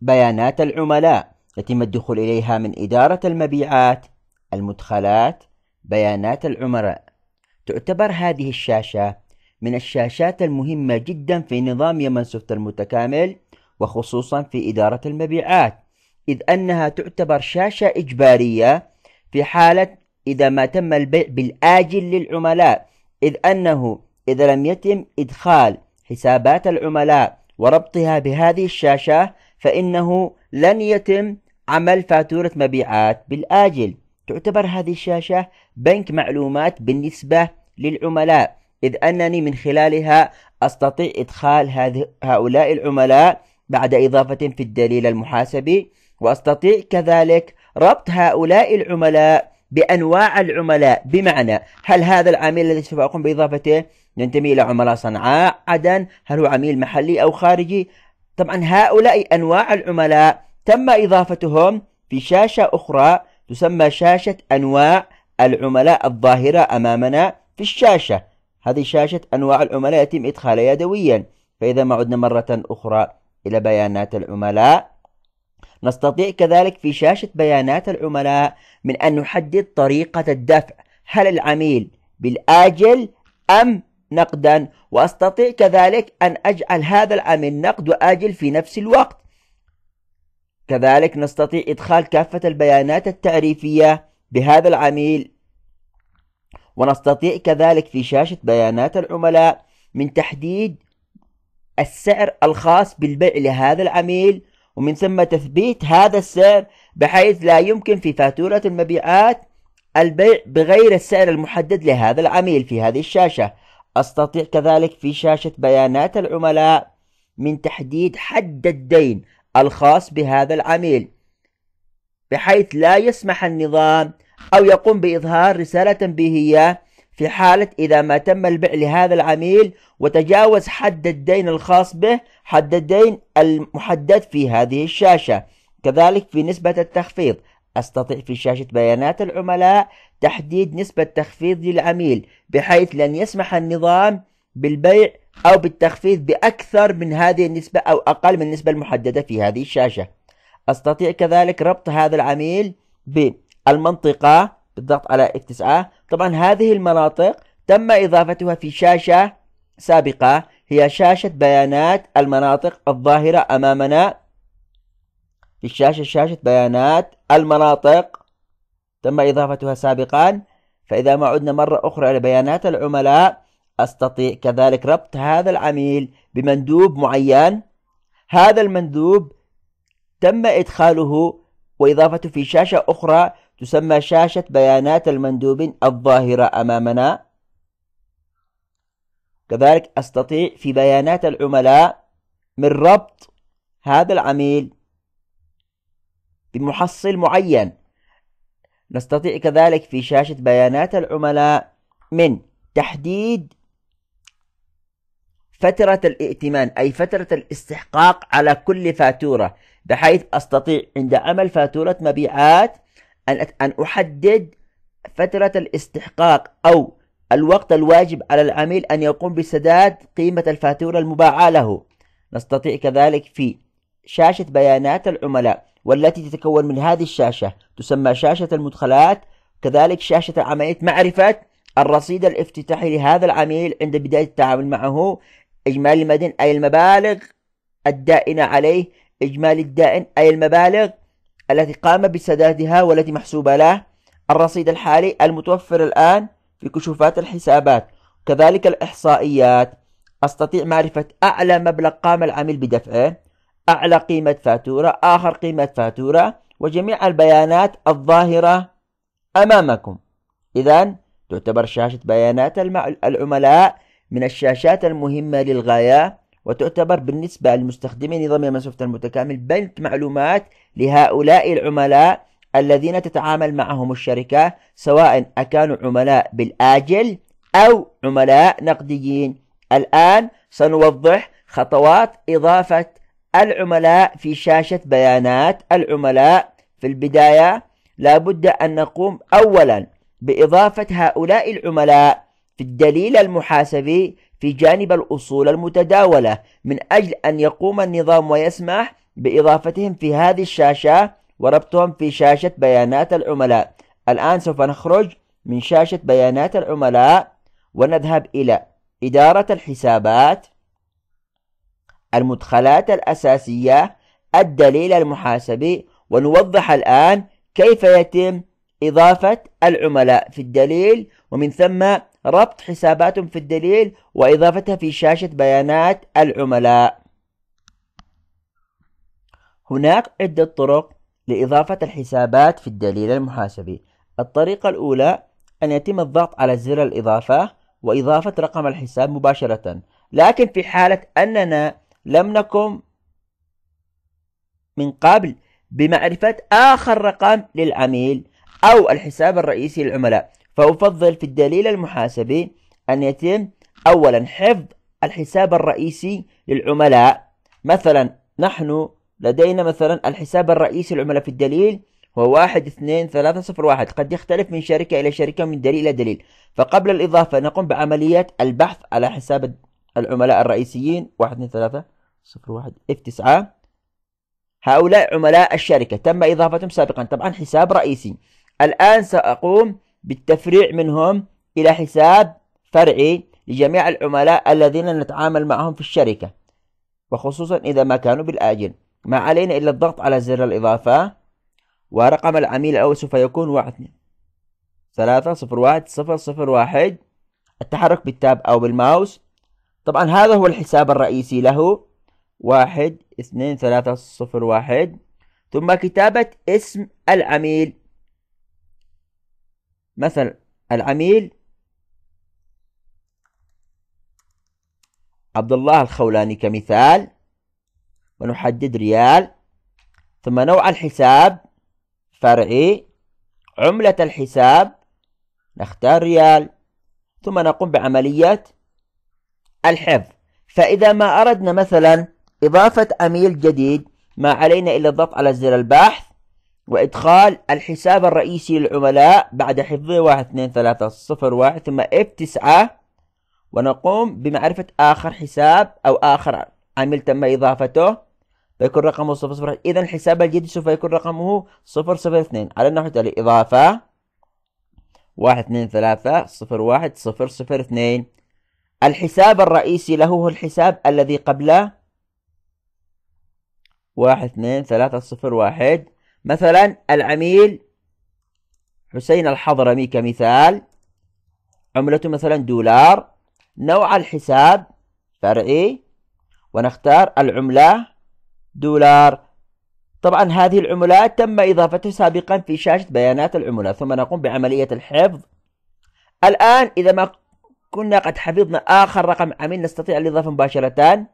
بيانات العملاء يتم الدخول إليها من إدارة المبيعات المدخلات بيانات العملاء تعتبر هذه الشاشة من الشاشات المهمة جدا في نظام يمنسوفت المتكامل وخصوصا في إدارة المبيعات إذ أنها تعتبر شاشة إجبارية في حالة إذا ما تم البيع بالآجل للعملاء إذ أنه إذا لم يتم إدخال حسابات العملاء وربطها بهذه الشاشة فإنه لن يتم عمل فاتورة مبيعات بالآجل. تعتبر هذه الشاشة بنك معلومات بالنسبة للعملاء إذ أنني من خلالها أستطيع إدخال هؤلاء العملاء بعد إضافة في الدليل المحاسبي وأستطيع كذلك ربط هؤلاء العملاء بأنواع العملاء. بمعنى هل هذا العميل الذي سوف أقوم بإضافته ينتمي إلى عملاء صنعاء؟ عدن هل هو عميل محلي أو خارجي؟ طبعا هؤلاء أنواع العملاء تم إضافتهم في شاشة أخرى تسمى شاشة أنواع العملاء الظاهرة أمامنا في الشاشة. هذه شاشة أنواع العملاء يتم إدخالها يدويا. فإذا ما عدنا مرة أخرى إلى بيانات العملاء نستطيع كذلك في شاشة بيانات العملاء من أن نحدد طريقة الدفع. هل العميل بالآجل أم نقدا وأستطيع كذلك أن أجعل هذا العميل نقد وآجل في نفس الوقت. كذلك نستطيع إدخال كافة البيانات التعريفية بهذا العميل. ونستطيع كذلك في شاشة بيانات العملاء من تحديد السعر الخاص بالبيع لهذا العميل ومن ثم تثبيت هذا السعر بحيث لا يمكن في فاتورة المبيعات البيع بغير السعر المحدد لهذا العميل في هذه الشاشة. أستطيع كذلك في شاشة بيانات العملاء من تحديد حد الدين الخاص بهذا العميل بحيث لا يسمح النظام أو يقوم بإظهار رسالة تنبيهية في حالة إذا ما تم البيع لهذا العميل وتجاوز حد الدين الخاص به حد الدين المحدد في هذه الشاشة كذلك في نسبة التخفيض. أستطيع في شاشة بيانات العملاء تحديد نسبة تخفيض للعميل بحيث لن يسمح النظام بالبيع أو بالتخفيض بأكثر من هذه النسبة أو أقل من النسبة المحددة في هذه الشاشة. أستطيع كذلك ربط هذا العميل بالمنطقة بالضغط على F9 طبعا هذه المناطق تم إضافتها في شاشة سابقة هي شاشة بيانات المناطق الظاهرة أمامنا. في الشاشة شاشة بيانات المناطق. تم إضافتها سابقا. فإذا ما عدنا مرة أخرى إلى بيانات العملاء أستطيع كذلك ربط هذا العميل بمندوب معين. هذا المندوب تم إدخاله وإضافته في شاشة أخرى تسمى شاشة بيانات المندوب الظاهرة أمامنا. كذلك أستطيع في بيانات العملاء من ربط هذا العميل بمحصل معين. نستطيع كذلك في شاشة بيانات العملاء من تحديد فترة الائتمان أي فترة الاستحقاق على كل فاتورة بحيث أستطيع عند عمل فاتورة مبيعات أن أحدد فترة الاستحقاق أو الوقت الواجب على العميل أن يقوم بسداد قيمة الفاتورة المباعة له. نستطيع كذلك في شاشة بيانات العملاء والتي تتكون من هذه الشاشة تسمى شاشة المدخلات كذلك شاشة عملية معرفة الرصيد الافتتاحي لهذا العميل عند بداية التعامل معه إجمالي المدين أي المبالغ الدائنة عليه إجمالي الدائن أي المبالغ التي قام بسدادها والتي محسوبة له الرصيد الحالي المتوفر الآن في كشوفات الحسابات. كذلك الإحصائيات. أستطيع معرفة أعلى مبلغ قام العميل بدفعه. أعلى قيمة فاتورة آخر قيمة فاتورة وجميع البيانات الظاهرة أمامكم. إذا تعتبر شاشة بيانات العملاء من الشاشات المهمة للغاية وتعتبر بالنسبة للمستخدمين نظام مايكروسوفت المتكامل بنك معلومات لهؤلاء العملاء الذين تتعامل معهم الشركة سواء أكانوا عملاء بالآجل أو عملاء نقديين. الآن سنوضح خطوات إضافة العملاء في شاشة بيانات العملاء في البداية لابد أن نقوم أولا بإضافة هؤلاء العملاء في الدليل المحاسبي في جانب الأصول المتداولة من أجل أن يقوم النظام ويسمح بإضافتهم في هذه الشاشة وربطهم في شاشة بيانات العملاء. الآن سوف نخرج من شاشة بيانات العملاء ونذهب إلى إدارة الحسابات. المدخلات الأساسية الدليل المحاسبي ونوضح الآن كيف يتم إضافة العملاء في الدليل ومن ثم ربط حساباتهم في الدليل وإضافتها في شاشة بيانات العملاء. هناك عدة طرق لإضافة الحسابات في الدليل المحاسبي. الطريقة الأولى أن يتم الضغط على زر الإضافة وإضافة رقم الحساب مباشرة. لكن في حالة أننا لم نكن من قبل بمعرفة آخر رقم للعميل أو الحساب الرئيسي للعملاء. فأفضل في الدليل المحاسبي أن يتم أولا حفظ الحساب الرئيسي للعملاء. مثلا نحن لدينا مثلا الحساب الرئيسي للعملاء في الدليل هو واحد اثنين ثلاثة صفر واحد. قد يختلف من شركة إلى شركة من دليل إلى دليل. فقبل الإضافة نقوم بعملية البحث على حساب العملاء الرئيسيين واحد اثنين ثلاثة صفر واحد اف تسعة. هؤلاء عملاء الشركة تم إضافتهم سابقا. طبعا حساب رئيسي. الآن سأقوم بالتفريع منهم إلى حساب فرعي لجميع العملاء الذين نتعامل معهم في الشركة وخصوصا إذا ما كانوا بالآجل. ما علينا إلا الضغط على زر الإضافة ورقم العميل الأول سوف يكون واحد ثلاثة صفر واحد صفر صفر واحد. التحرك بالتاب أو بالماوس طبعا هذا هو الحساب الرئيسي له. واحد اثنين ثلاثة صفر واحد. ثم كتابة اسم العميل. مثلا العميل عبد الله الخولاني كمثال ونحدد ريال. ثم نوع الحساب فرعي. عملة الحساب نختار ريال. ثم نقوم بعملية الحفظ. فإذا ما أردنا مثلا إضافة عميل جديد ما علينا إلا الضغط على زر البحث وإدخال الحساب الرئيسي للعملاء بعد حفظه واحد اثنين ثلاثة صفر واحد ثم اف تسعة ونقوم بمعرفة آخر حساب أو آخر عميل تم إضافته. فيكون رقمه صفر صفر. إذا الحساب الجديد سوف يكون رقمه صفر صفر اثنين. على النحو التالي إضافة واحد اثنين ثلاثة صفر واحد صفر صفر اثنين. الحساب الرئيسي له هو الحساب الذي قبله. واحد اثنين ثلاثة صفر واحد. مثلا العميل حسين الحضرمي كمثال. عملته مثلا دولار. نوع الحساب فرعي. ونختار العملة دولار. طبعا هذه العملات تم إضافتها سابقا في شاشة بيانات العملات ثم نقوم بعملية الحفظ. الآن إذا ما كنا قد حفظنا آخر رقم عميل نستطيع الإضافة مباشرة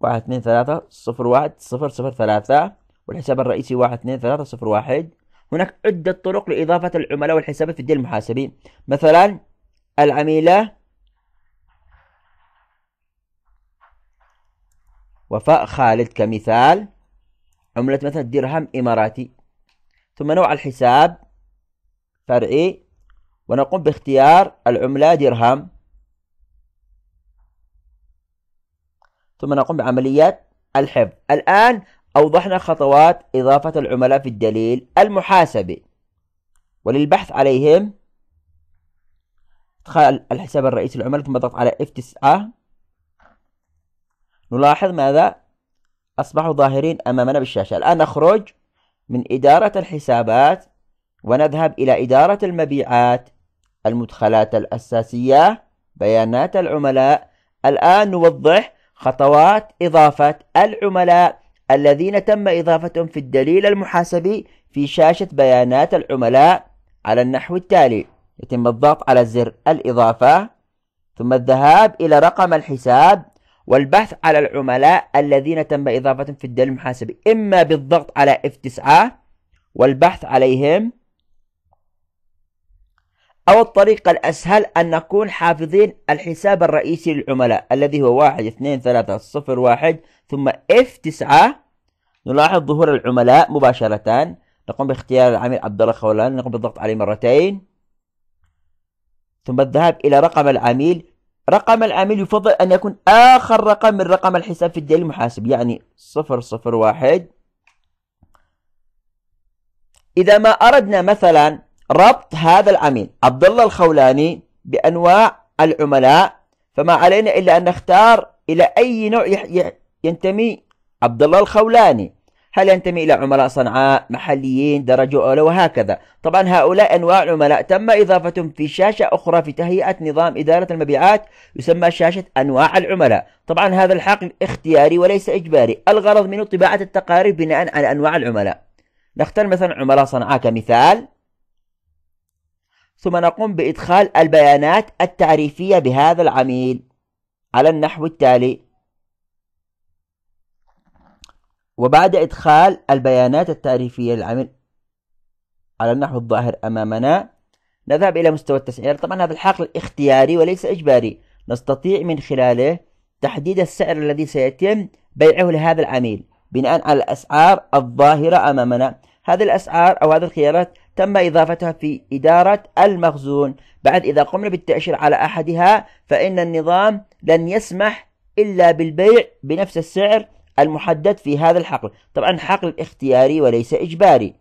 واحد اثنين ثلاثة صفر واحد صفر صفر ثلاثة. والحساب الرئيسي واحد اثنين ثلاثة صفر واحد. هناك عدة طرق لإضافة العملاء والحسابات في الدين المحاسبي. مثلا العميلة وفاء خالد كمثال عملة مثلا درهم إماراتي. ثم نوع الحساب فرعي ونقوم باختيار العملة درهم. ثم نقوم بعملية الحفظ. الآن أوضحنا خطوات إضافة العملاء في الدليل المحاسبي. وللبحث عليهم إدخال الحساب الرئيسي للعملاء ثم ضغط على F9 نلاحظ ماذا؟ أصبحوا ظاهرين أمامنا بالشاشة. الآن نخرج من إدارة الحسابات ونذهب إلى إدارة المبيعات. المدخلات الأساسية بيانات العملاء. الآن نوضح خطوات إضافة العملاء الذين تم إضافتهم في الدليل المحاسبي في شاشة بيانات العملاء. على النحو التالي يتم الضغط على زر الإضافة ثم الذهاب إلى رقم الحساب والبحث على العملاء الذين تم إضافتهم في الدليل المحاسبي إما بالضغط على F9 والبحث عليهم أو الطريقة الأسهل أن نكون حافظين الحساب الرئيسي للعملاء الذي هو واحد اثنين ثلاثة صفر واحد ثم F9 نلاحظ ظهور العملاء مباشرة نقوم باختيار العميل عبد الله خولان. نقوم بالضغط عليه مرتين. ثم الذهاب إلى رقم العميل. رقم العميل يفضل أن يكون آخر رقم من رقم الحساب في الدليل المحاسب يعني صفر صفر واحد. إذا ما أردنا مثلا ربط هذا العميل عبد الله الخولاني بأنواع العملاء. فما علينا إلا أن نختار إلى أي نوع ينتمي عبد الله الخولاني. هل ينتمي إلى عملاء صنعاء محليين درجة أولى وهكذا. طبعا هؤلاء أنواع العملاء. تم إضافتهم في شاشة أخرى في تهيئة نظام إدارة المبيعات يسمى شاشة أنواع العملاء. طبعا هذا الحقل اختياري وليس إجباري. الغرض منه طباعة التقارير بناء على أنواع العملاء. نختار مثلا عملاء صنعاء كمثال. ثم نقوم بإدخال البيانات التعريفية بهذا العميل على النحو التالي. وبعد إدخال البيانات التعريفية للعميل على النحو الظاهر أمامنا نذهب إلى مستوى التسعير. طبعا هذا الحقل اختياري وليس إجباري. نستطيع من خلاله تحديد السعر الذي سيتم بيعه لهذا العميل بناء على الأسعار الظاهرة أمامنا. هذه الأسعار أو هذه الخيارات تم إضافتها في إدارة المخزون. بعد إذا قمنا بالتأشير على أحدها فإن النظام لن يسمح إلا بالبيع بنفس السعر المحدد في هذا الحقل. طبعا حقل اختياري وليس إجباري.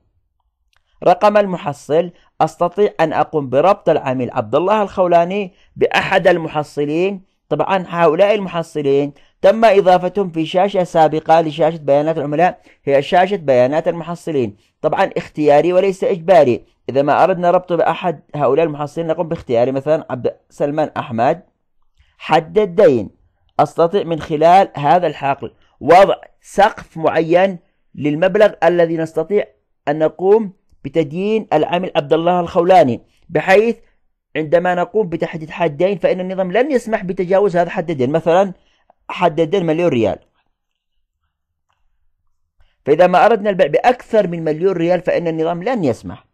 رقم المحصل أستطيع أن أقوم بربط العميل عبد الله الخولاني بأحد المحصلين طبعا هؤلاء المحصلين تم إضافتهم في شاشة سابقة لشاشة بيانات العملاء هي شاشة بيانات المحصلين. طبعا اختياري وليس إجباري. إذا ما أردنا ربطه بأحد هؤلاء المحصلين نقوم باختياري. مثلا عبد سلمان أحمد حدد دين أستطيع من خلال هذا الحقل وضع سقف معين للمبلغ الذي نستطيع أن نقوم بتدين العامل عبد الله الخولاني بحيث عندما نقوم بتحديد حدين فإن النظام لن يسمح بتجاوز هذا حد الدين مثلا حد الدين مليون ريال. فإذا ما أردنا البيع بأكثر من مليون ريال فإن النظام لن يسمح.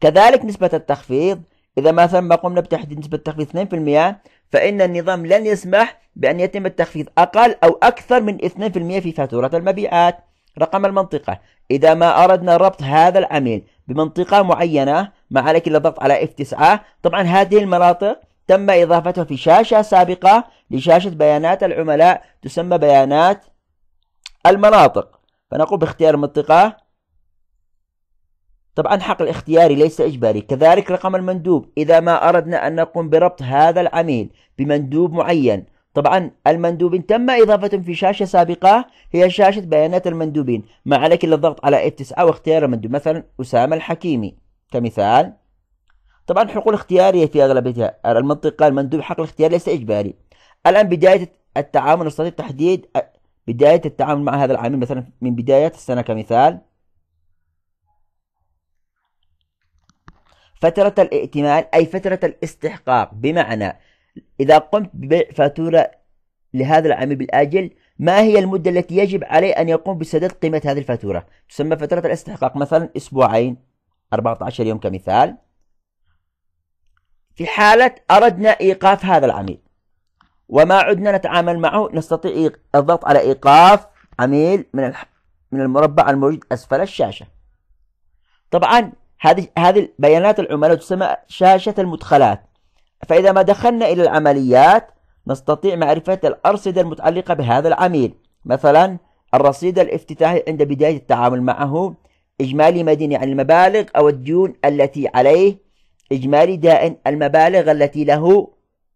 كذلك نسبة التخفيض. إذا مثلا قمنا بتحديد نسبة التخفيض 2% فإن النظام لن يسمح بأن يتم التخفيض أقل أو أكثر من 2% في فاتورة المبيعات. رقم المنطقة. إذا ما أردنا ربط هذا العميل بمنطقة معينة ما عليك إلا الضغط على F9 طبعا هذه المناطق تم إضافتها في شاشة سابقة لشاشة بيانات العملاء تسمى بيانات المناطق. فنقوم باختيار منطقة. طبعا حق الاختياري ليس إجباري. كذلك رقم المندوب. إذا ما أردنا أن نقوم بربط هذا العميل بمندوب معين. طبعا المندوبين تم إضافتهم في شاشة سابقة هي شاشة بيانات المندوبين. ما عليك إلا الضغط على F9 واختيار المندوب. مثلا أسامة الحكيمي. كمثال. طبعا حقوق الاختيارية في أغلبيتها. المنطقة المندوب حق الاختيار ليس إجباري. الآن بداية التعامل نستطيع تحديد بداية التعامل مع هذا العامل مثلا من بداية السنة كمثال. فترة الائتمان أي فترة الاستحقاق. بمعنى إذا قمت ببيع فاتورة لهذا العميل بالآجل ما هي المدة التي يجب عليه أن يقوم بسداد قيمة هذه الفاتورة؟ تسمى فترة الاستحقاق مثلا أسبوعين. 14 يوم كمثال. في حالة أردنا إيقاف هذا العميل. وما عدنا نتعامل معه نستطيع الضغط على إيقاف عميل من من المربع الموجود أسفل الشاشة. طبعا هذه هذه بيانات العملاء تسمى شاشة المدخلات. فإذا ما دخلنا إلى العمليات نستطيع معرفة الأرصدة المتعلقة بهذا العميل. مثلا الرصيد الافتتاحي عند بداية التعامل معه إجمالي مدين يعني المبالغ أو الديون التي عليه. إجمالي دائن المبالغ التي له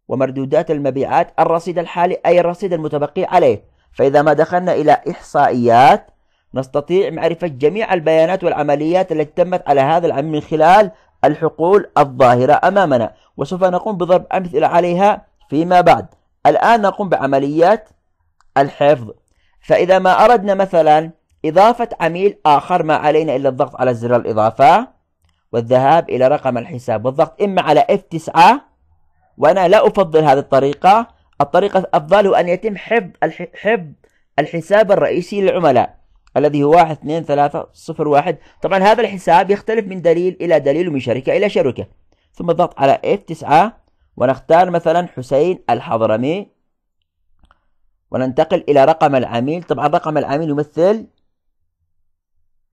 ومردودات المبيعات الرصيد الحالي أي الرصيد المتبقي عليه. فإذا ما دخلنا إلى إحصائيات نستطيع معرفة جميع البيانات والعمليات التي تمت على هذا العمل من خلال الحقول الظاهرة أمامنا. وسوف نقوم بضرب أمثلة عليها فيما بعد. الآن نقوم بعمليات الحفظ. فإذا ما أردنا مثلا إضافة عميل آخر ما علينا إلا الضغط على زر الإضافة والذهاب إلى رقم الحساب والضغط. إما على F9 وأنا لا أفضل هذه الطريقة. الطريقة الأفضل هو أن يتم حفظ حفظ الحساب الرئيسي للعملاء الذي هو واحد اثنين ثلاثة صفر واحد. طبعا هذا الحساب يختلف من دليل إلى دليل ومن شركة إلى شركة. ثم الضغط على F9 ونختار مثلا حسين الحضرمي وننتقل إلى رقم العميل. طبعا رقم العميل يمثل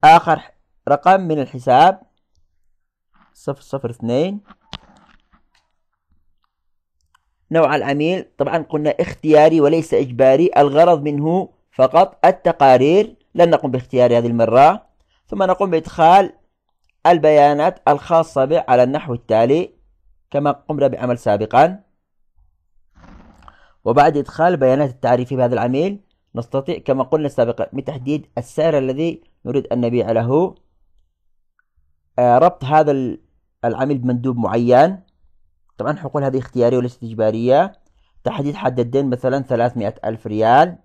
آخر رقم من الحساب صفر صفر اثنين. نوع العميل طبعا قلنا اختياري وليس إجباري الغرض منه فقط التقارير. لن نقوم باختيار هذه المرة. ثم نقوم بإدخال البيانات الخاصة به على النحو التالي كما قمنا بعمل سابقا. وبعد إدخال بيانات التعريفي بهذا العميل نستطيع كما قلنا سابقا بتحديد السعر الذي نريد أن نبيع له آه، ربط هذا العميل بمندوب معين. طبعا حقول هذه اختيارية وليست إجبارية. تحديد حد الدين مثلا ثلاثمائة ألف ريال.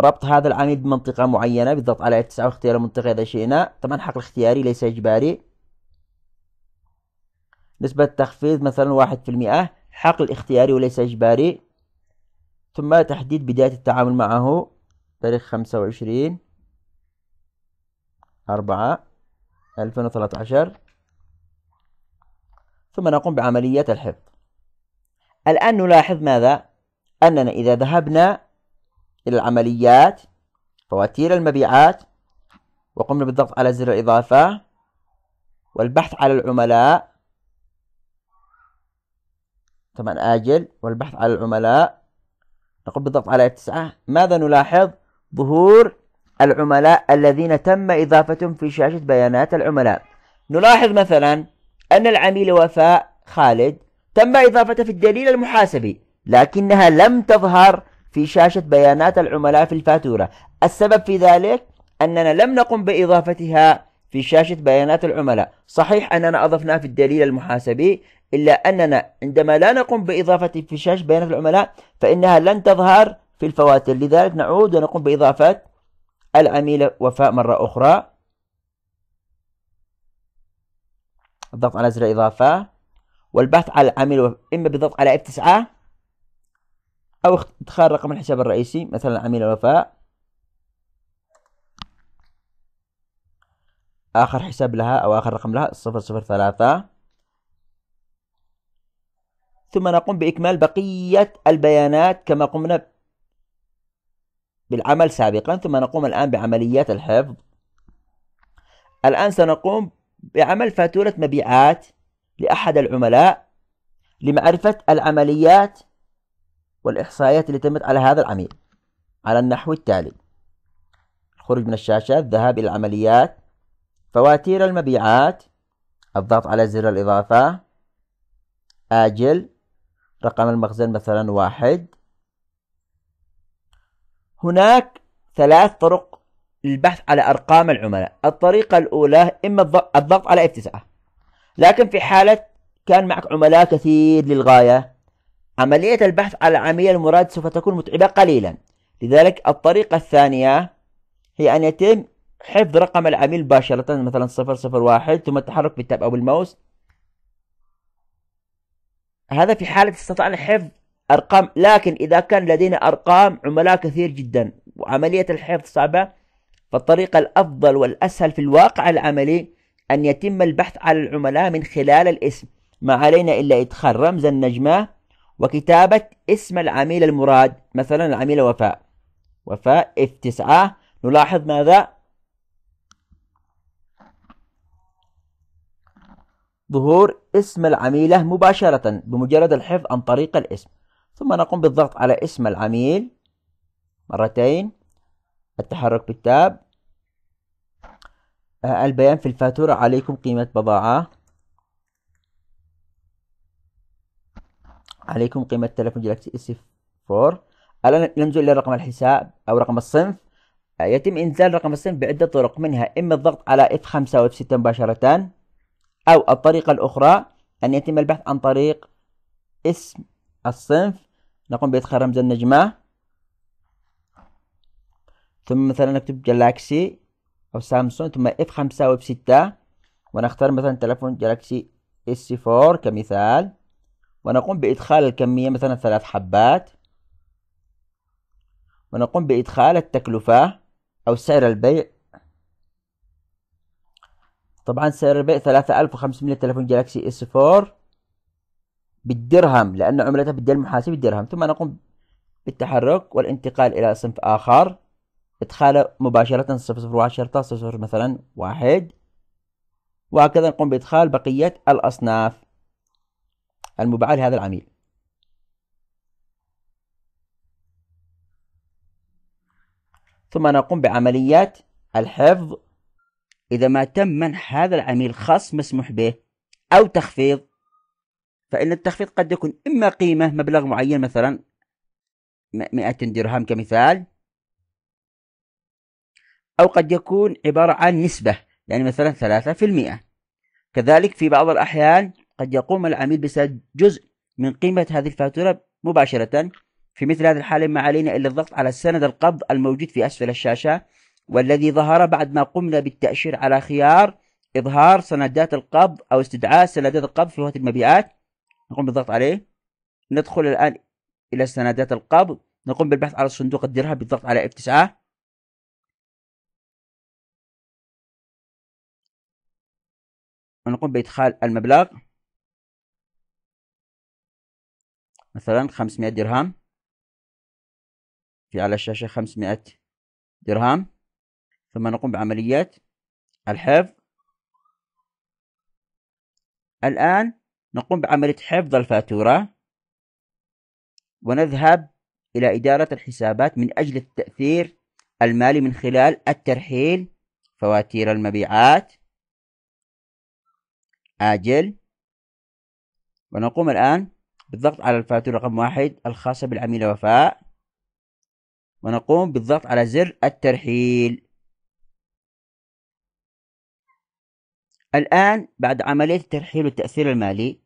ربط هذا العميل بمنطقة معينة بالضغط على F9 واختيار المنطقة إذا شئنا. طبعا حق الاختياري ليس إجباري. نسبة تخفيض مثلا واحد في المئة. حق الاختياري وليس إجباري. ثم تحديد بداية التعامل معه. تاريخ خمسة وعشرين أربعة ألفين وثلاثة عشر. ثم نقوم بعملية الحفظ. الآن نلاحظ ماذا؟ أننا إذا ذهبنا إلى العمليات فواتير المبيعات وقمنا بالضغط على زر الإضافة والبحث على العملاء طبعا آجل والبحث على العملاء نقوم بالضغط على F9 ماذا نلاحظ؟ ظهور العملاء الذين تم إضافتهم في شاشة بيانات العملاء. نلاحظ مثلا أن العميل وفاء خالد تم إضافته في الدليل المحاسبي لكنها لم تظهر في شاشة بيانات العملاء في الفاتورة. السبب في ذلك أننا لم نقم بإضافتها في شاشة بيانات العملاء. صحيح أننا أضفناها في الدليل المحاسبي إلا أننا عندما لا نقوم بإضافة في شاشة بيانات العملاء فإنها لن تظهر في الفواتير. لذلك نعود ونقوم بإضافة العميل وفاء مرة أخرى. الضغط على زر إضافة. والبحث على العميل إما بالضغط على F9 أو ادخال رقم الحساب الرئيسي مثلا عميل الوفاء آخر حساب لها أو آخر رقم لها صفر صفر ثلاثة. ثم نقوم بإكمال بقية البيانات كما قمنا بالعمل سابقا ثم نقوم الآن بعمليات الحفظ. الآن سنقوم بعمل فاتورة مبيعات لأحد العملاء لمعرفة العمليات والإحصائيات اللي تمت على هذا العميل على النحو التالي الخروج من الشاشة الذهاب إلى العمليات فواتير المبيعات الضغط على زر الإضافة آجل رقم المخزن مثلا واحد هناك ثلاث طرق للبحث على أرقام العملاء. الطريقة الأولى إما الضغط على F9 لكن في حالة كان معك عملاء كثير للغاية عملية البحث على العميل المراد سوف تكون متعبة قليلا. لذلك الطريقة الثانية هي أن يتم حفظ رقم العميل مباشرة مثلا 001 ثم التحرك بالتاب أو بالماوس. هذا في حالة استطعنا حفظ أرقام لكن إذا كان لدينا أرقام عملاء كثير جدا وعملية الحفظ صعبة فالطريقة الأفضل والأسهل في الواقع العملي أن يتم البحث على العملاء من خلال الاسم. ما علينا إلا إدخال رمز النجمة وكتابة اسم العميل المراد مثلا العميل وفاء. وفاء F9 نلاحظ ماذا؟ ظهور اسم العميلة مباشرة بمجرد الحفظ عن طريق الاسم. ثم نقوم بالضغط على اسم العميل مرتين. التحرك بالتاب. آه، البيان في الفاتورة. عليكم قيمة بضاعة. عليكم قيمة تلفون جلاكسي إس 4 الآن ننزل إلى رقم الحساب أو رقم الصنف. آه، يتم إنزال رقم الصنف بعدة طرق منها إما الضغط على F5 و F6 مباشرة أو الطريقة الأخرى أن يتم البحث عن طريق اسم الصنف نقوم بإدخال رمز النجمة. ثم مثلا نكتب جلاكسي أو سامسونج ثم F5 و F6 ونختار مثلا تلفون جلاكسي S4 كمثال. ونقوم بإدخال الكمية مثلا ثلاث حبات. ونقوم بإدخال التكلفة أو سعر البيع. طبعا سعر البيع 3500 تلفون جالاكسي اس 4 بالدرهم لأن عملته بالدين المحاسب بالدرهم. ثم نقوم بالتحرك والانتقال إلى صنف آخر. إدخاله مباشرة 001 شرطة 00 مثلا واحد. وهكذا نقوم بإدخال بقية الأصناف المباعة لهذا العميل. ثم نقوم بعمليات الحفظ. إذا ما تم منح هذا العميل خصم مسموح به أو تخفيض فإن التخفيض قد يكون إما قيمة مبلغ معين مثلا 100 درهم كمثال أو قد يكون عبارة عن نسبة يعني مثلا 3% كذلك في بعض الأحيان قد يقوم العميل بسداد جزء من قيمة هذه الفاتورة مباشرة. في مثل هذه الحالة ما علينا إلا الضغط على سند القبض الموجود في أسفل الشاشة والذي ظهر بعد ما قمنا بالتأشير على خيار إظهار سندات القبض أو استدعاء سندات القبض في وقت المبيعات. نقوم بالضغط عليه. ندخل الآن إلى سندات القبض. نقوم بالبحث على صندوق الدرهم بالضغط على F9. ونقوم بإدخال المبلغ. مثلا 500 درهم. في على الشاشة 500 درهم. ثم نقوم بعملية الحفظ. الآن نقوم بعملية حفظ الفاتورة ونذهب إلى إدارة الحسابات من أجل التأثير المالي من خلال الترحيل فواتير المبيعات آجل. ونقوم الآن بالضغط على الفاتورة رقم واحد الخاصة بالعميل وفاء ونقوم بالضغط على زر الترحيل. الآن بعد عملية الترحيل والتأثير المالي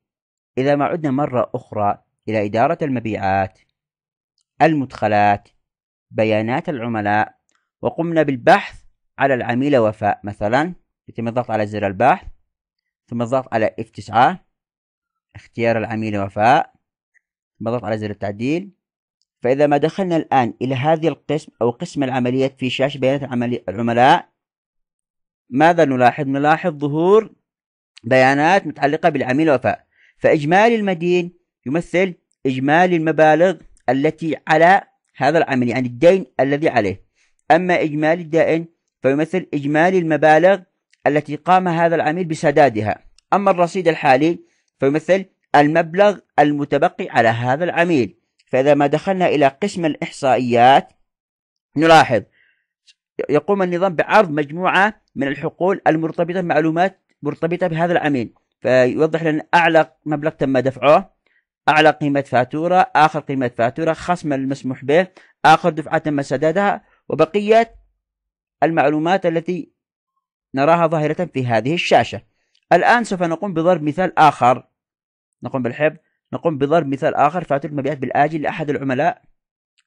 إذا ما عدنا مرة أخرى إلى إدارة المبيعات المدخلات بيانات العملاء وقمنا بالبحث على العميل وفاء مثلا يتم الضغط على زر البحث ثم الضغط على F9 اختيار العميل وفاء ثم الضغط على زر التعديل. فإذا ما دخلنا الآن إلى هذه القسم أو قسم العمليات في شاشة بيانات العملاء ماذا نلاحظ؟ نلاحظ ظهور بيانات متعلقة بالعميل وفاء فإجمالي المدين يمثل إجمالي المبالغ التي على هذا العمل يعني الدين الذي عليه. أما إجمالي الدائن فيمثل إجمالي المبالغ التي قام هذا العميل بسدادها. أما الرصيد الحالي فيمثل المبلغ المتبقي على هذا العميل. فإذا ما دخلنا إلى قسم الإحصائيات نلاحظ يقوم النظام بعرض مجموعة من الحقول المرتبطة بمعلومات مرتبطة بهذا العميل فيوضح لنا أعلى مبلغ تم دفعه أعلى قيمة فاتورة آخر قيمة فاتورة خصم المسموح به آخر دفعة تم سدادها وبقية المعلومات التي نراها ظاهرة في هذه الشاشة. الآن سوف نقوم بضرب مثال آخر. نقوم بالحفظ. نقوم بضرب مثال آخر فاتورة مبيعات بالآجل لأحد العملاء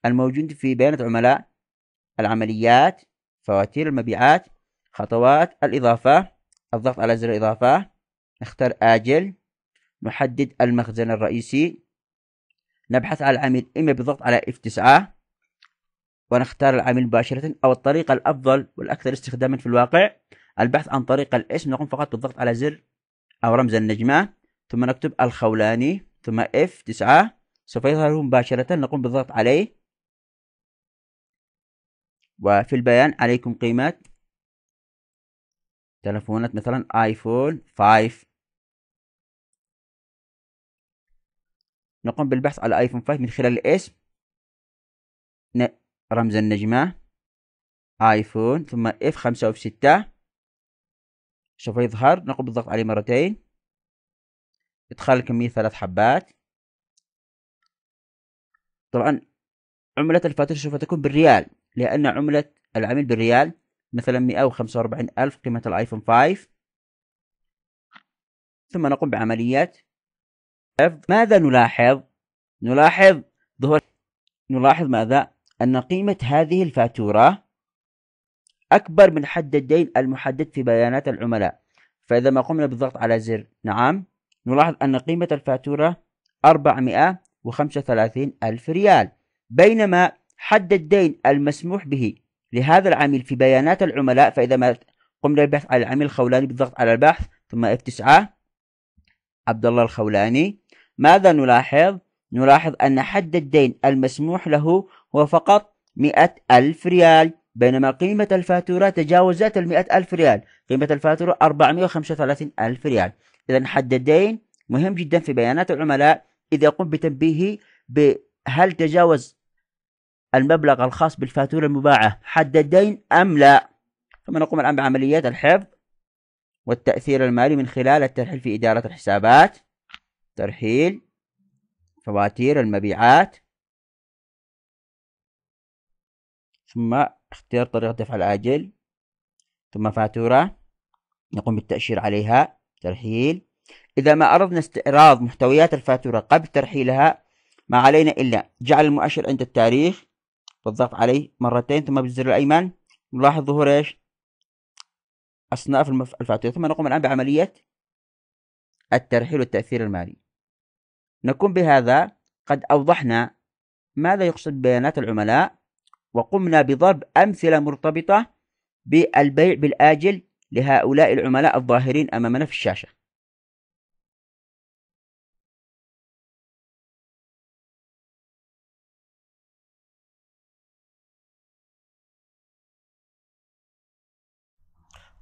الموجود في بيانات عملاء العمليات. فواتير المبيعات خطوات الإضافة الضغط على زر الإضافة نختار آجل نحدد المخزن الرئيسي نبحث على العميل إما بالضغط على F9 ونختار العميل مباشرة أو الطريقة الأفضل والأكثر استخداما في الواقع البحث عن طريق الاسم نقوم فقط بالضغط على زر أو رمز النجمة ثم نكتب الخولاني ثم F9 سوف يظهر مباشرة نقوم بالضغط عليه. وفي البيان عليكم قيمة تلفونات مثلا آيفون 5 نقوم بالبحث على آيفون 5 من خلال الاسم رمز النجمة آيفون ثم إف 5 أو اف 6 سوف يظهر. نقوم بالضغط عليه مرتين. إدخال الكمية ثلاث حبات. طبعا عملة الفاتورة سوف تكون بالريال. لأن عملة العميل بالريال مثلا 145 ألف قيمة الآيفون 5 ثم نقوم بعمليات. ماذا نلاحظ؟ نلاحظ ظهور نلاحظ ماذا؟ أن قيمة هذه الفاتورة أكبر من حد الدين المحدد في بيانات العملاء. فإذا ما قمنا بالضغط على زر نعم. نلاحظ أن قيمة الفاتورة 435 ألف ريال. بينما حد الدين المسموح به لهذا العميل في بيانات العملاء فإذا ما قمنا بالبحث على العميل الخولاني بالضغط على البحث ثم F9 عبد الله الخولاني ماذا نلاحظ؟ نلاحظ أن حد الدين المسموح له هو فقط مئة ألف ريال بينما قيمة الفاتورة تجاوزت المئة ألف ريال قيمة الفاتورة أربعمائة وخمسة وثلاثين ألف ريال إذا حد الدين مهم جدا في بيانات العملاء إذا قمت بتنبيهه بهل تجاوز المبلغ الخاص بالفاتورة المباعة حد الدين أم لا؟ ثم نقوم الآن بعمليات الحفظ والتأثير المالي من خلال الترحيل في إدارة الحسابات ترحيل فواتير المبيعات. ثم اختيار طريقة دفع الآجل ثم فاتورة نقوم بالتأشير عليها ترحيل. إذا ما أردنا استعراض محتويات الفاتورة قبل ترحيلها ما علينا إلا جعل المؤشر عند التاريخ والضغط عليه مرتين ثم بالزر الأيمن. نلاحظ ظهور إيش؟ أصناف الفاتورة. ثم نقوم الآن بعملية الترحيل والتأثير المالي. نقوم بهذا قد أوضحنا ماذا يقصد بيانات العملاء وقمنا بضرب أمثلة مرتبطة بالبيع بالآجل لهؤلاء العملاء الظاهرين أمامنا في الشاشة.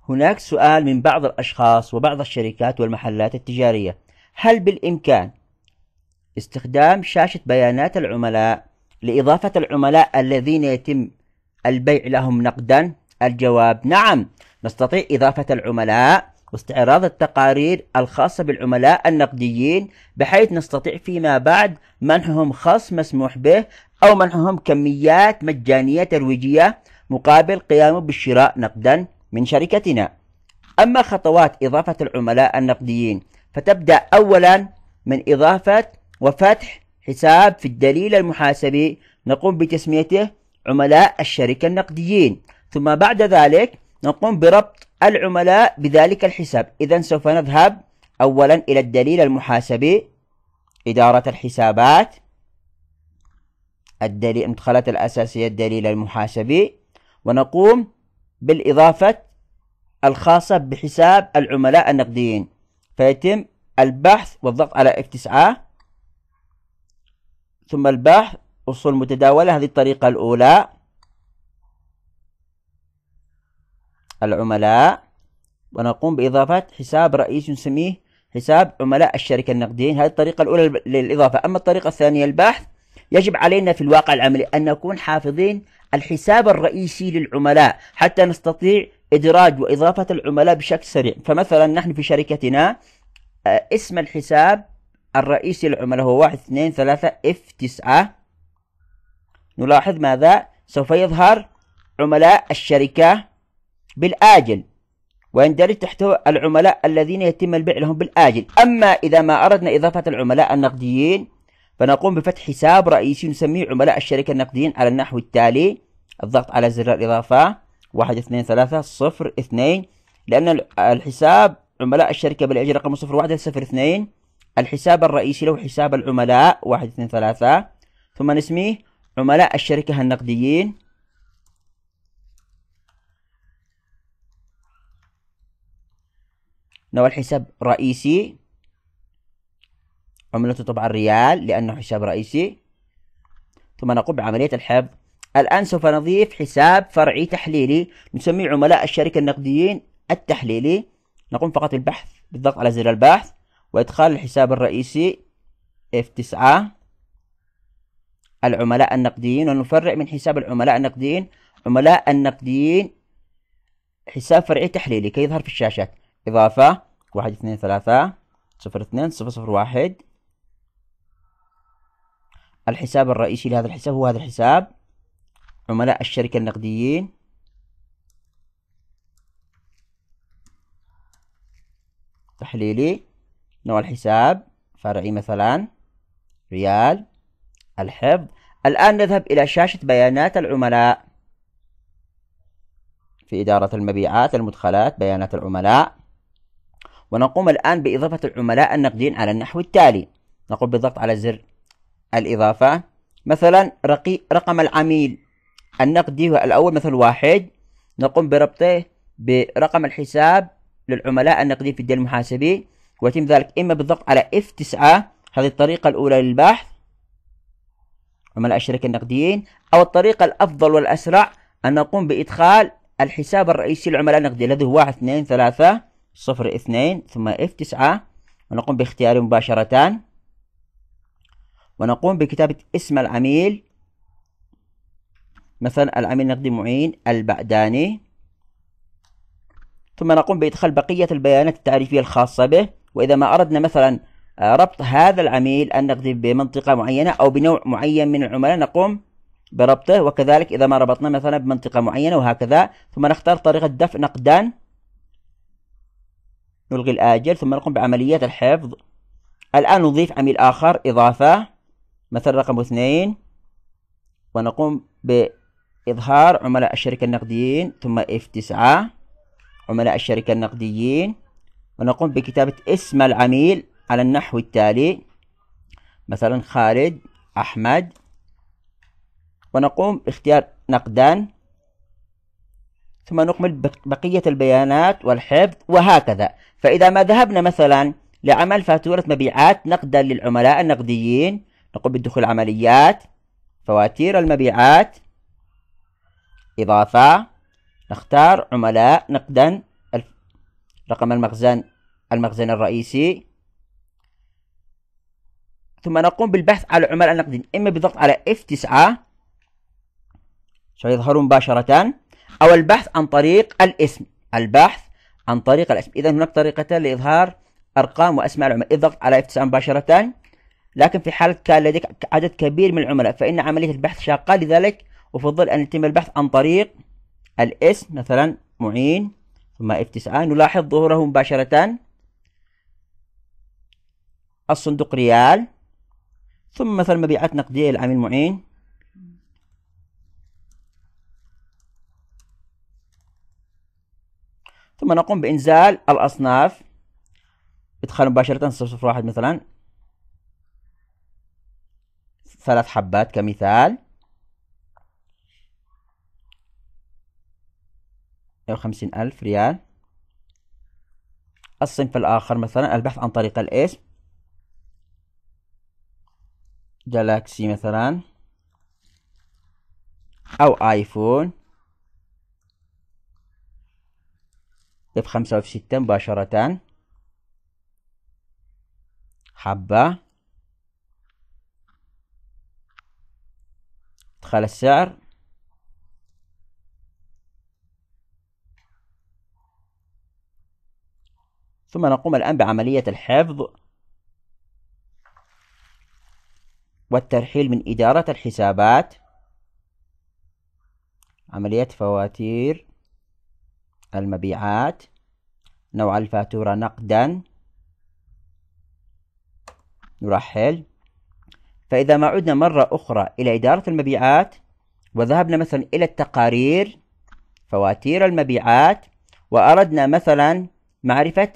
هناك سؤال من بعض الأشخاص وبعض الشركات والمحلات التجارية. هل بالإمكان استخدام شاشة بيانات العملاء لإضافة العملاء الذين يتم البيع لهم نقدا؟ الجواب نعم. نستطيع إضافة العملاء واستعراض التقارير الخاصة بالعملاء النقديين بحيث نستطيع فيما بعد منحهم خصم مسموح به أو منحهم كميات مجانية ترويجية مقابل قيامهم بالشراء نقدا. من شركتنا. أما خطوات إضافة العملاء النقديين فتبدأ أولا من إضافة وفتح حساب في الدليل المحاسبي نقوم بتسميته عملاء الشركة النقديين. ثم بعد ذلك نقوم بربط العملاء بذلك الحساب. إذا سوف نذهب أولا إلى الدليل المحاسبي إدارة الحسابات الدليل المدخلات الأساسية الدليل المحاسبي ونقوم بالإضافة الخاصة بحساب العملاء النقديين. فيتم البحث والضغط على F9 ثم البحث أصول متداولة. هذه الطريقة الأولى. العملاء ونقوم بإضافة حساب رئيس نسميه حساب عملاء الشركة النقديين. هذه الطريقة الأولى للإضافة. أما الطريقة الثانية البحث يجب علينا في الواقع العملي أن نكون حافظين الحساب الرئيسي للعملاء حتى نستطيع إدراج وإضافة العملاء بشكل سريع. فمثلا نحن في شركتنا آه، اسم الحساب الرئيسي للعملاء هو واحد اثنين ثلاثة اف تسعة. نلاحظ ماذا؟ سوف يظهر عملاء الشركة بالآجل ويندرج تحته العملاء الذين يتم البيع لهم بالآجل. أما إذا ما أردنا إضافة العملاء النقديين فنقوم بفتح حساب رئيسي نسميه عملاء الشركة النقديين على النحو التالي. الضغط على زر الإضافة. واحد اثنين ثلاثة صفر اثنين. لأن الحساب عملاء الشركة بالأجل رقم صفر واحد صفر اثنين. الحساب الرئيسي له حساب العملاء. واحد اثنين ثلاثة. ثم نسميه عملاء الشركة النقديين. نوع الحساب رئيسي. عملته طبعا ريال لأنه حساب رئيسي. ثم نقوم بعملية الحفظ الآن سوف نضيف حساب فرعي تحليلي. نسميه عملاء الشركة النقديين التحليلي. نقوم فقط بالبحث بالضغط على زر البحث وإدخال الحساب الرئيسي F9. العملاء النقديين ونفرع من حساب العملاء النقديين. عملاء النقديين حساب فرعي تحليلي. كي يظهر في الشاشة؟ إضافة واحد اثنين ثلاثة صفر اثنين صفر صفر واحد. الحساب الرئيسي لهذا الحساب هو هذا الحساب. عملاء الشركة النقديين. تحليلي. نوع الحساب. فرعي مثلا. ريال. الحفظ. الآن نذهب إلى شاشة بيانات العملاء. في إدارة المبيعات المدخلات بيانات العملاء. ونقوم الآن بإضافة العملاء النقديين على النحو التالي. نقوم بالضغط على زر الإضافة. مثلا رقي رقم العميل. النقدي هو الأول مثل واحد. نقوم بربطه برقم الحساب للعملاء النقديين في الدين المحاسبي. ويتم ذلك إما بالضغط على F9 هذه الطريقة الأولى للبحث. عملاء الشركة النقديين. أو الطريقة الأفضل والأسرع أن نقوم بإدخال الحساب الرئيسي للعملاء النقديين الذي هو 1 2 3 0 2 ثم F9 ونقوم باختياره مباشرة ونقوم بكتابة اسم العميل. مثلا العميل نقدي معين البعداني. ثم نقوم بإدخال بقية البيانات التعريفية الخاصة به. وإذا ما أردنا مثلا آه، ربط هذا العميل النقدي بمنطقة معينة أو بنوع معين من العملاء نقوم بربطه. وكذلك إذا ما ربطنا مثلا بمنطقة معينة وهكذا ثم نختار طريقة دفع نقدان نلغي الآجل ثم نقوم بعملية الحفظ. الآن نضيف عميل آخر إضافة. مثل رقم اثنين ونقوم بإظهار عملاء الشركة النقديين ثم F9 عملاء الشركة النقديين ونقوم بكتابة اسم العميل على النحو التالي مثلا خالد أحمد. ونقوم باختيار نقدان ثم نكمل بقية البيانات والحفظ وهكذا. فإذا ما ذهبنا مثلا لعمل فاتورة مبيعات نقدا للعملاء النقديين نقوم بدخول عمليات فواتير المبيعات إضافة نختار عملاء نقدا رقم المخزن المخزن الرئيسي. ثم نقوم بالبحث على عملاء النقدين إما بالضغط على F9 سيظهر مباشرة أو البحث عن طريق الاسم البحث عن طريق الاسم. إذا هناك طريقتان لإظهار أرقام وأسماء العملاء. اضغط على F9 مباشرة لكن في حالة كان لديك عدد كبير من العملاء فإن عملية البحث شاقة لذلك أفضل أن يتم البحث عن طريق الاسم مثلا معين ثم F9 نلاحظ ظهوره مباشرة. الصندوق ريال ثم مثلا مبيعات نقدية للعميل معين. ثم نقوم بإنزال الأصناف. إدخال مباشرة صفر صفر واحد مثلا. ثلاث حبات كمثال. وخمسين ألف ريال. الصنف الآخر مثلا البحث عن طريق الاسم. جالاكسي مثلا. أو آيفون. اف خمسة واف ستة مباشرة. حبة. ادخل السعر. ثم نقوم الآن بعملية الحفظ والترحيل من إدارة الحسابات. عملية فواتير المبيعات. نوع الفاتورة نقدا. نرحل. فإذا ما عدنا مرة أخرى إلى إدارة المبيعات وذهبنا مثلا إلى التقارير فواتير المبيعات وأردنا مثلا معرفة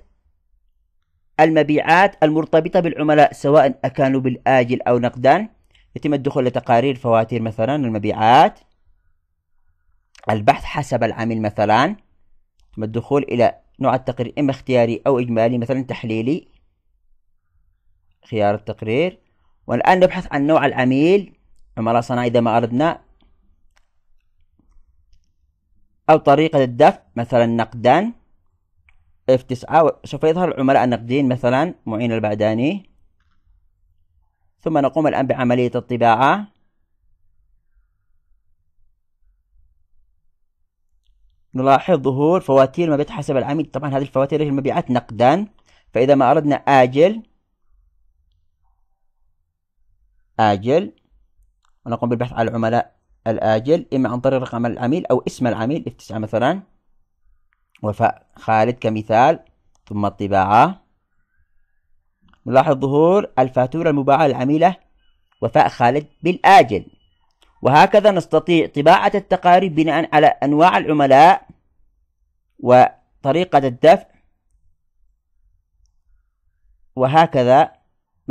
المبيعات المرتبطة بالعملاء سواء أكانوا بالآجل أو نقدا. يتم الدخول لتقارير فواتير مثلا المبيعات. البحث حسب العميل مثلا. ثم الدخول إلى نوع التقرير إما اختياري أو إجمالي مثلا تحليلي. خيار التقرير. والآن نبحث عن نوع العميل عملاء صناعي إذا ما أردنا. أو طريقة الدفع مثلا نقدا. F9 سوف يظهر العملاء النقديين مثلا معين البعداني. ثم نقوم الآن بعملية الطباعة. نلاحظ ظهور فواتير مبيعات حسب العميل. طبعا هذه الفواتير المبيعات نقدا. فإذا ما أردنا آجل آجل. ونقوم بالبحث على العملاء الآجل إما عن طريق رقم العميل أو اسم العميل F9 مثلا. وفاء خالد كمثال ثم الطباعة. نلاحظ ظهور الفاتورة المباعة للعميلة وفاء خالد بالآجل. وهكذا نستطيع طباعة التقارير بناء على أنواع العملاء وطريقة الدفع. وهكذا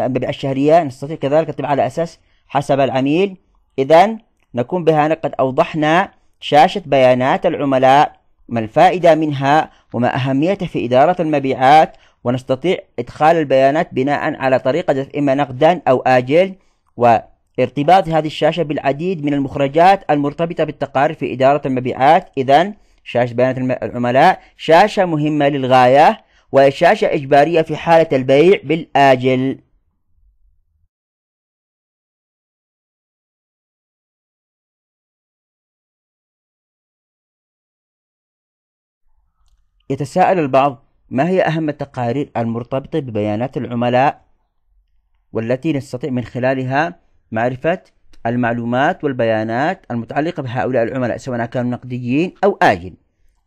المبيع الشهرية نستطيع كذلك الطباعة على أساس حسب العميل. إذا نكون بها قد أوضحنا شاشة بيانات العملاء ما الفائدة منها وما أهميته في إدارة المبيعات ونستطيع إدخال البيانات بناء على طريقة إما نقدا أو آجل. وارتباط هذه الشاشة بالعديد من المخرجات المرتبطة بالتقارير في إدارة المبيعات. إذا شاشة بيانات العملاء شاشة مهمة للغاية وهي شاشة إجبارية في حالة البيع بالآجل. يتساءل البعض ما هي أهم التقارير المرتبطة ببيانات العملاء والتي نستطيع من خلالها معرفة المعلومات والبيانات المتعلقة بهؤلاء العملاء سواء كانوا نقديين أو آجل.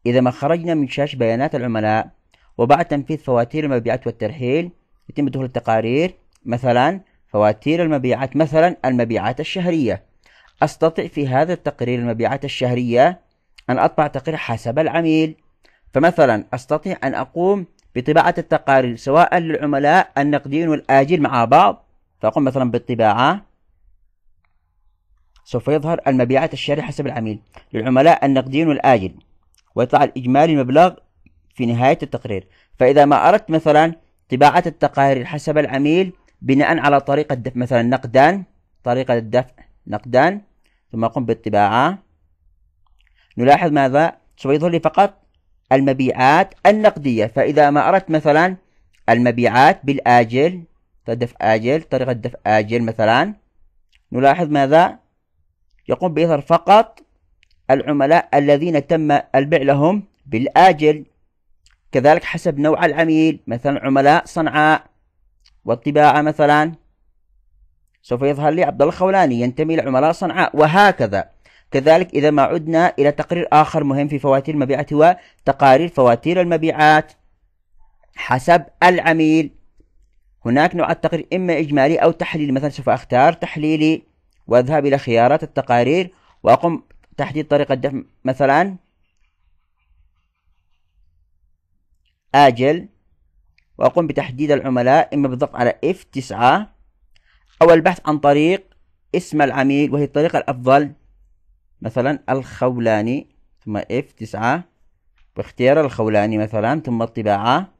إذا ما خرجنا من شاشة بيانات العملاء وبعد تنفيذ فواتير المبيعات والترحيل يتم دخول التقارير مثلا فواتير المبيعات مثلا المبيعات الشهرية. أستطيع في هذا التقرير المبيعات الشهرية أن أطبع تقرير حسب العميل. فمثلا أستطيع أن أقوم بطباعة التقارير سواء للعملاء النقديين والآجل مع بعض. فأقوم مثلا بالطباعة. سوف يظهر المبيعات الشهرية حسب العميل. للعملاء النقديين والآجل. ويطلع الإجمالي المبلغ في نهاية التقرير. فإذا ما أردت مثلا طباعة التقارير حسب العميل بناء على طريقة دفع مثلا نقدان طريقة الدفع نقدان ثم أقوم بالطباعة. نلاحظ ماذا؟ سوف يظهر لي فقط المبيعات النقدية. فإذا ما أردت مثلا المبيعات بالآجل دفع آجل طريقة دفع آجل مثلا نلاحظ ماذا؟ يقوم بإظهار فقط العملاء الذين تم البيع لهم بالآجل. كذلك حسب نوع العميل مثلا عملاء صنعاء والطباعة مثلا سوف يظهر لي عبد الله الخولاني ينتمي لعملاء صنعاء وهكذا. كذلك إذا ما عدنا إلى تقرير آخر مهم في فواتير المبيعات هو تقارير فواتير المبيعات حسب العميل. هناك نوع التقرير إما إجمالي أو تحليلي. مثلا سوف أختار تحليلي وأذهب إلى خيارات التقارير وأقوم تحديد طريقة دفع مثلا آجل وأقوم بتحديد العملاء إما بالضغط على F9 أو البحث عن طريق اسم العميل وهي الطريقة الأفضل. مثلا الخولاني ثم F9 باختيار الخولاني مثلا ثم الطباعة.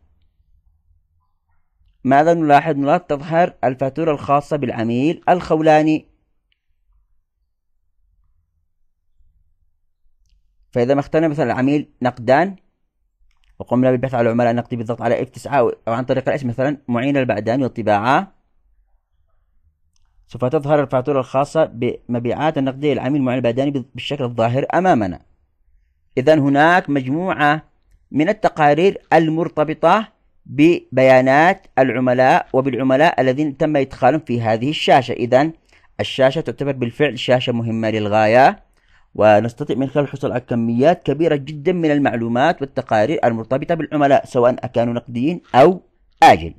ماذا نلاحظ؟ نلاحظ تظهر الفاتورة الخاصة بالعميل الخولاني. فإذا ما اخترنا مثلا العميل نقدان وقمنا بالبحث على العملاء النقدي بالضغط على F9 أو عن طريق الاسم مثلا معين البعداني والطباعة. سوف تظهر الفاتورة الخاصة بمبيعات النقدية للعميل معين البعداني بالشكل الظاهر أمامنا. إذا هناك مجموعة من التقارير المرتبطة ببيانات العملاء وبالعملاء الذين تم إدخالهم في هذه الشاشة. إذا الشاشة تعتبر بالفعل شاشة مهمة للغاية ونستطيع من خلال الحصول على كميات كبيرة جدا من المعلومات والتقارير المرتبطة بالعملاء سواء كانوا نقديين أو آجل